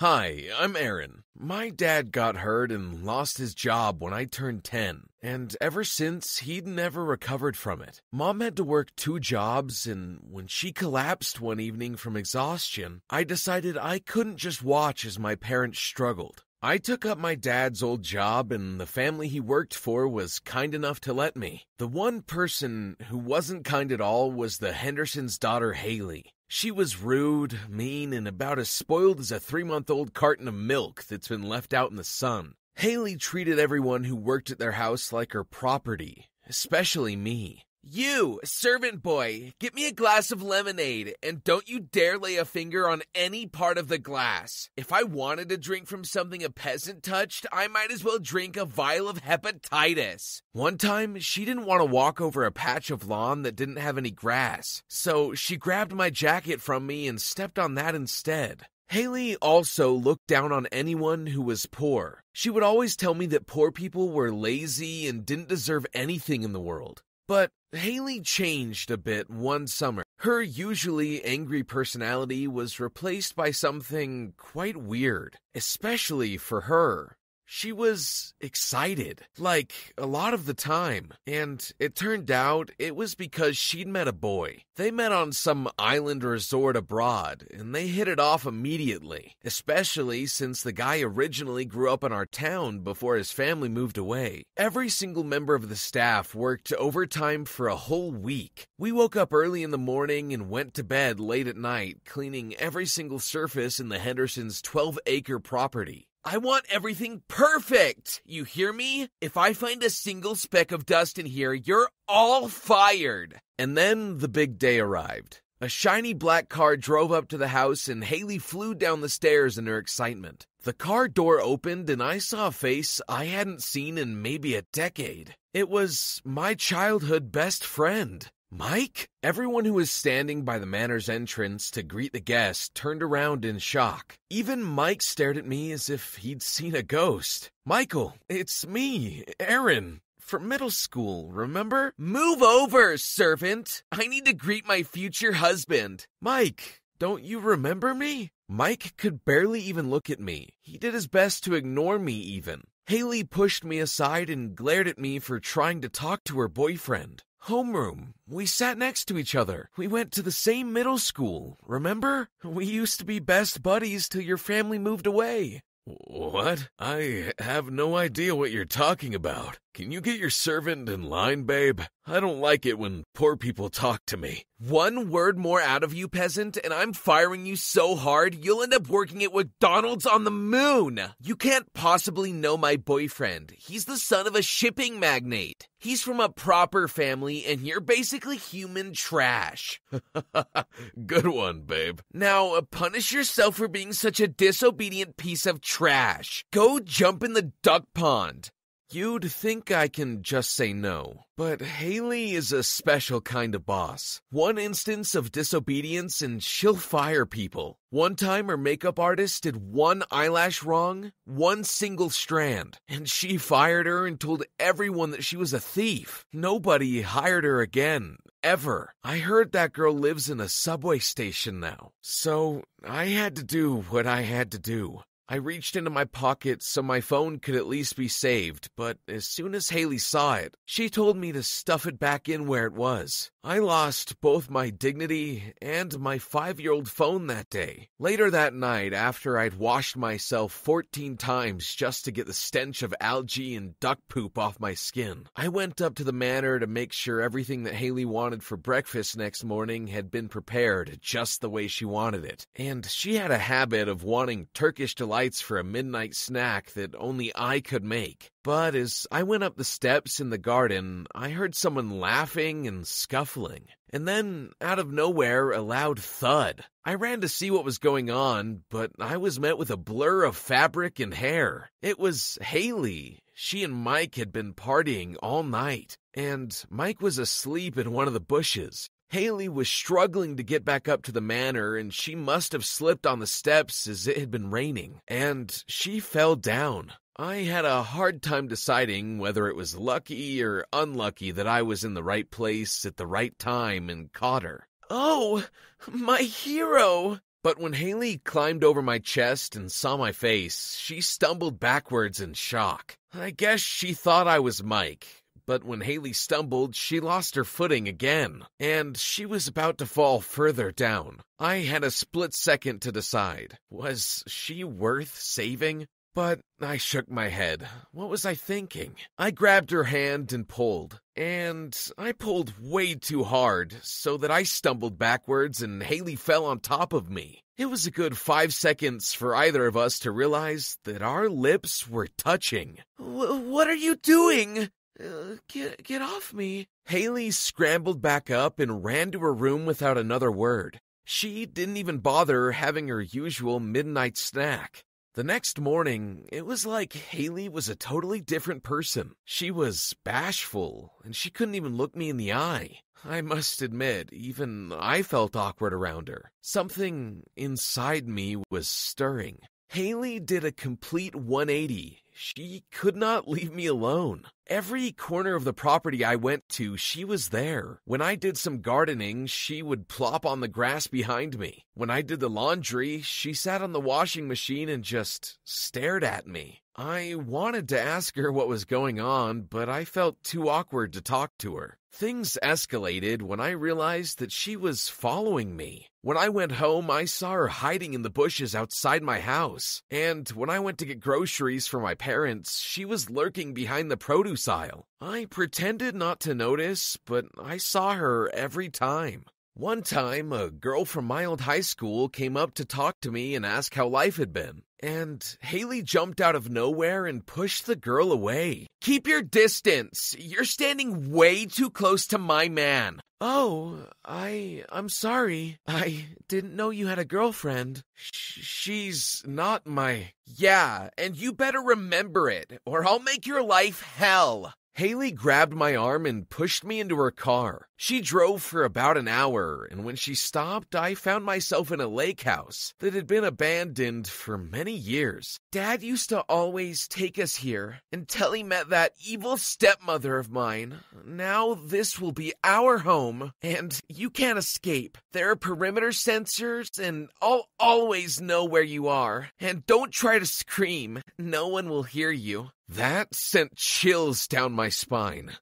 Hi, I'm Aaron. My dad got hurt and lost his job when I turned 10, and ever since, he'd never recovered from it. Mom had to work two jobs, and when she collapsed one evening from exhaustion, I decided I couldn't just watch as my parents struggled. I took up my dad's old job, and the family he worked for was kind enough to let me. The one person who wasn't kind at all was the Henderson's daughter, Haley. She was rude, mean, and about as spoiled as a three month old carton of milk that's been left out in the sun. Haley treated everyone who worked at their house like her property, especially me. You, servant boy, get me a glass of lemonade, and don't you dare lay a finger on any part of the glass. If I wanted to drink from something a peasant touched, I might as well drink a vial of hepatitis. One time, she didn't want to walk over a patch of lawn that didn't have any grass, so she grabbed my jacket from me and stepped on that instead. Haley also looked down on anyone who was poor. She would always tell me that poor people were lazy and didn't deserve anything in the world. But Haley changed a bit one summer. Her usually angry personality was replaced by something quite weird, especially for her. She was excited, like a lot of the time, and it turned out it was because she'd met a boy. They met on some island resort abroad, and they hit it off immediately, especially since the guy originally grew up in our town before his family moved away. Every single member of the staff worked overtime for a whole week. We woke up early in the morning and went to bed late at night, cleaning every single surface in the Hendersons' 12 acre property. I want everything perfect. You hear me? If I find a single speck of dust in here, you're all fired. And then the big day arrived. A shiny black car drove up to the house and Haley flew down the stairs in her excitement. The car door opened and I saw a face I hadn't seen in maybe a decade. It was my childhood best friend. Mike? Everyone who was standing by the manor's entrance to greet the guest turned around in shock. Even Mike stared at me as if he'd seen a ghost. Michael, it's me, Aaron. From middle school, remember? Move over, servant! I need to greet my future husband. Mike, don't you remember me? Mike could barely even look at me. He did his best to ignore me, even. Haley pushed me aside and glared at me for trying to talk to her boyfriend. Homeroom. We sat next to each other. We went to the same middle school, remember? We used to be best buddies till your family moved away. What? I have no idea what you're talking about. Can you get your servant in line, babe? I don't like it when poor people talk to me. One word more out of you, peasant, and I'm firing you so hard you'll end up working at McDonald's on the moon. You can't possibly know my boyfriend. He's the son of a shipping magnate. He's from a proper family, and you're basically human trash. Good one, babe. Now, uh, punish yourself for being such a disobedient piece of trash. Go jump in the duck pond. You'd think I can just say no, but Haley is a special kind of boss. One instance of disobedience and she'll fire people. One time her makeup artist did one eyelash wrong, one single strand, and she fired her and told everyone that she was a thief. Nobody hired her again, ever. I heard that girl lives in a subway station now, so I had to do what I had to do. I reached into my pocket so my phone could at least be saved, but as soon as Haley saw it, she told me to stuff it back in where it was. I lost both my dignity and my five year old phone that day. Later that night, after I'd washed myself 14 times just to get the stench of algae and duck poop off my skin, I went up to the manor to make sure everything that Haley wanted for breakfast next morning had been prepared just the way she wanted it. And she had a habit of wanting Turkish delights for a midnight snack that only I could make. But as I went up the steps in the garden, I heard someone laughing and scuffling. And then, out of nowhere, a loud thud. I ran to see what was going on, but I was met with a blur of fabric and hair. It was Haley. She and Mike had been partying all night, and Mike was asleep in one of the bushes. Haley was struggling to get back up to the manor, and she must have slipped on the steps as it had been raining, and she fell down. I had a hard time deciding whether it was lucky or unlucky that I was in the right place at the right time and caught her. Oh, my hero! But when Haley climbed over my chest and saw my face, she stumbled backwards in shock. I guess she thought I was Mike, but when Haley stumbled, she lost her footing again, and she was about to fall further down. I had a split second to decide. Was she worth saving? But I shook my head. What was I thinking? I grabbed her hand and pulled. And I pulled way too hard, so that I stumbled backwards and Haley fell on top of me. It was a good five seconds for either of us to realize that our lips were touching. what are you doing? Uh, get, get off me. Haley scrambled back up and ran to her room without another word. She didn't even bother having her usual midnight snack. The next morning, it was like Haley was a totally different person. She was bashful, and she couldn't even look me in the eye. I must admit, even I felt awkward around her. Something inside me was stirring. Haley did a complete 180 she could not leave me alone. Every corner of the property I went to, she was there. When I did some gardening, she would plop on the grass behind me. When I did the laundry, she sat on the washing machine and just stared at me. I wanted to ask her what was going on, but I felt too awkward to talk to her. Things escalated when I realized that she was following me. When I went home, I saw her hiding in the bushes outside my house. And when I went to get groceries for my parents, she was lurking behind the produce aisle. I pretended not to notice, but I saw her every time. One time, a girl from my old high school came up to talk to me and ask how life had been. And Haley jumped out of nowhere and pushed the girl away. Keep your distance. You're standing way too close to my man. Oh, I I'm sorry. I didn't know you had a girlfriend. Sh- she's not my Yeah, and you better remember it or I'll make your life hell. Haley grabbed my arm and pushed me into her car. She drove for about an hour, and when she stopped, I found myself in a lake house that had been abandoned for many years. Dad used to always take us here until he met that evil stepmother of mine. Now this will be our home, and you can't escape. There are perimeter sensors, and I'll always know where you are. And don't try to scream, no one will hear you. That sent chills down my spine.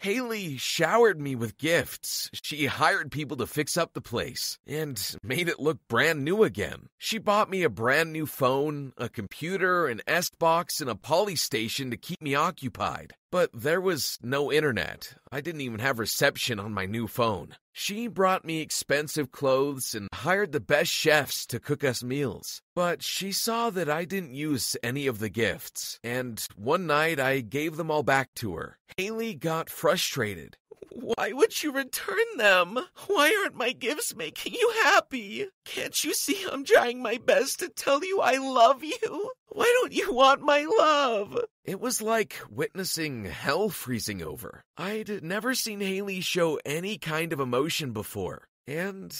Haley showered me with gifts. She hired people to fix up the place and made it look brand new again. She bought me a brand new phone, a computer, an S-Box, and a Polystation to keep me occupied. But there was no internet. I didn't even have reception on my new phone. She brought me expensive clothes and hired the best chefs to cook us meals. But she saw that I didn't use any of the gifts, and one night I gave them all back to her. Haley got frustrated. Why would you return them? Why aren't my gifts making you happy? Can't you see I'm trying my best to tell you I love you? Why don't you want my love? It was like witnessing hell freezing over. I'd never seen Haley show any kind of emotion before, and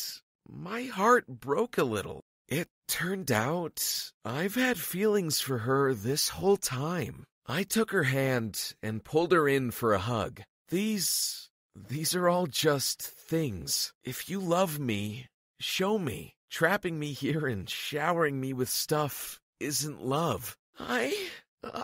my heart broke a little. It turned out I've had feelings for her this whole time. I took her hand and pulled her in for a hug. These these are all just things. If you love me, show me. Trapping me here and showering me with stuff isn't love. I.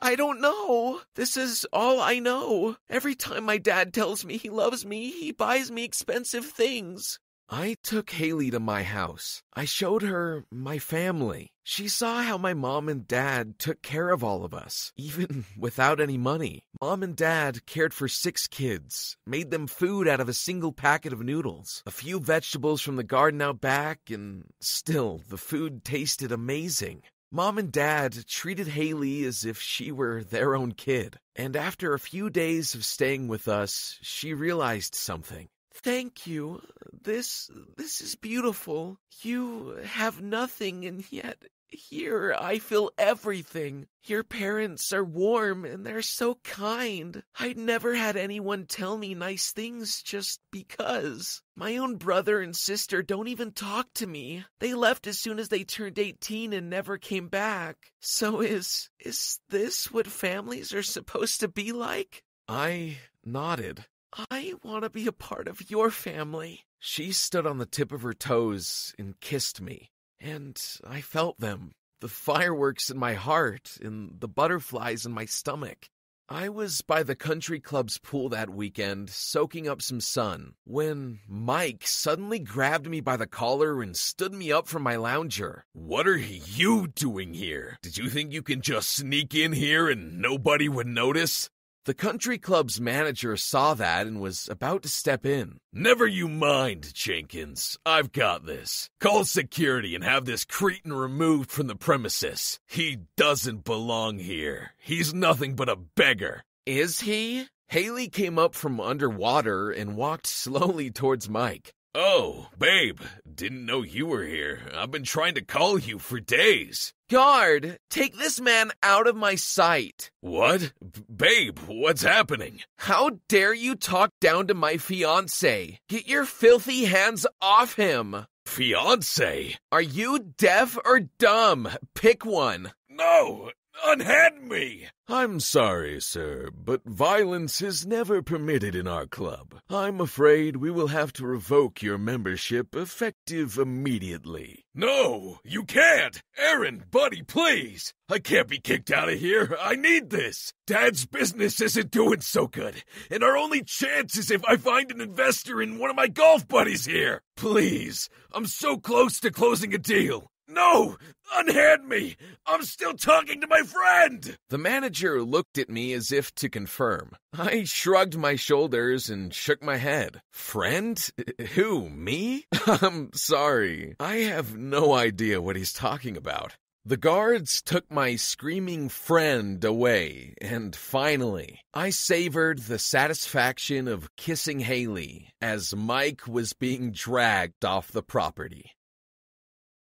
I don't know. This is all I know. Every time my dad tells me he loves me, he buys me expensive things. I took Haley to my house. I showed her my family. She saw how my mom and dad took care of all of us, even without any money. Mom and dad cared for six kids, made them food out of a single packet of noodles, a few vegetables from the garden out back, and still, the food tasted amazing. Mom and Dad treated Haley as if she were their own kid. And after a few days of staying with us, she realized something. Thank you. This this is beautiful. You have nothing and yet here I feel everything. Your parents are warm and they're so kind. I'd never had anyone tell me nice things just because. My own brother and sister don't even talk to me. They left as soon as they turned 18 and never came back. So is is this what families are supposed to be like? I nodded. I want to be a part of your family. She stood on the tip of her toes and kissed me. and I felt them the fireworks in my heart and the butterflies in my stomach. I was by the country club's pool that weekend, soaking up some sun, when Mike suddenly grabbed me by the collar and stood me up from my lounger. What are you doing here? Did you think you can just sneak in here and nobody would notice? The country club's manager saw that and was about to step in. Never you mind, Jenkins. I've got this. Call security and have this cretin removed from the premises. He doesn't belong here. He's nothing but a beggar. Is he? Haley came up from underwater and walked slowly towards Mike. Oh, babe, didn't know you were here. I've been trying to call you for days. Guard, take this man out of my sight. What? Babe, what's happening? How dare you talk down to my fiance? Get your filthy hands off him. Fiance? Are you deaf or dumb? Pick one. No, unhand me! I'm sorry, sir, but violence is never permitted in our club. I'm afraid we will have to revoke your membership effective immediately. No, you can't! Aaron, buddy, please! I can't be kicked out of here. I need this. Dad's business isn't doing so good, and our only chance is if I find an investor in one of my golf buddies here. Please, I'm so close to closing a deal. No! Unhand me! I'm still talking to my friend! The manager looked at me as if to confirm. I shrugged my shoulders and shook my head. Friend? Who, me? I'm sorry. I have no idea what he's talking about. The guards took my screaming friend away, and finally, I savored the satisfaction of kissing Haley as Mike was being dragged off the property.